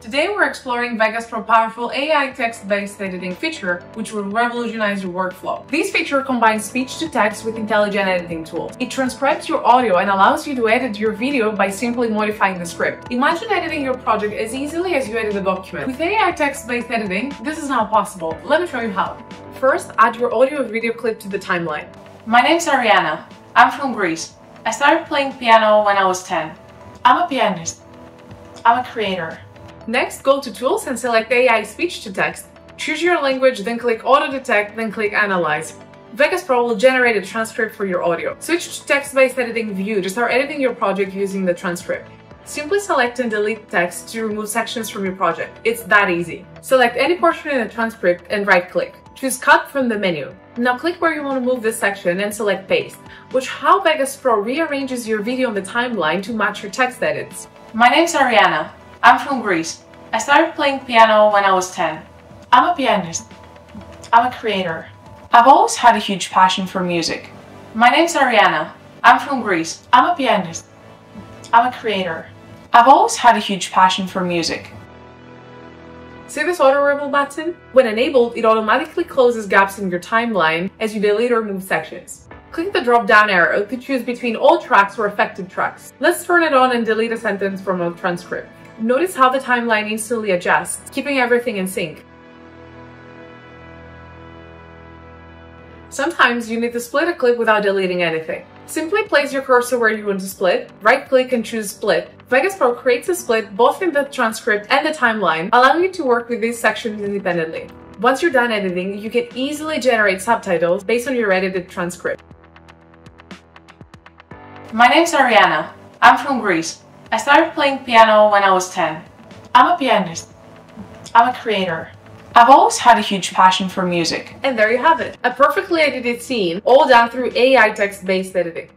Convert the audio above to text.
Today we're exploring Vegas Pro powerful AI text-based editing feature, which will revolutionize your workflow. This feature combines speech to text with intelligent editing tools. It transcribes your audio and allows you to edit your video by simply modifying the script. Imagine editing your project as easily as you edit a document. With AI text-based editing, this is now possible. Let me show you how. First, add your audio or video clip to the timeline. My name is Ariana. I'm from Greece. I started playing piano when I was 10. I'm a pianist. I'm a creator. Next, go to Tools and select AI Speech to Text. Choose your language, then click Auto Detect, then click Analyze. Vegas Pro will generate a transcript for your audio. Switch to text-based editing view to start editing your project using the transcript. Simply select and delete text to remove sections from your project. It's that easy. Select any portion in the transcript and right-click. Choose Cut from the menu. Now click where you want to move this section and select Paste. which how Vegas Pro rearranges your video on the timeline to match your text edits. My name's Ariana. I'm from Greece. I started playing piano when I was 10. I'm a pianist. I'm a creator. I've always had a huge passion for music. My name's Ariana. I'm from Greece. I'm a pianist. I'm a creator. I've always had a huge passion for music. See this auto ripple button? When enabled, it automatically closes gaps in your timeline as you delete or move sections. Click the drop down arrow to choose between all tracks or affected tracks. Let's turn it on and delete a sentence from a transcript. Notice how the timeline instantly adjusts, keeping everything in sync. Sometimes you need to split a clip without deleting anything. Simply place your cursor where you want to split, right click and choose split. Vegas Pro creates a split both in the transcript and the timeline, allowing you to work with these sections independently. Once you're done editing, you can easily generate subtitles based on your edited transcript. My name's Ariana. I'm from Greece. I started playing piano when I was 10. I'm a pianist. I'm a creator. I've always had a huge passion for music. And there you have it, a perfectly edited scene, all done through AI text-based editing.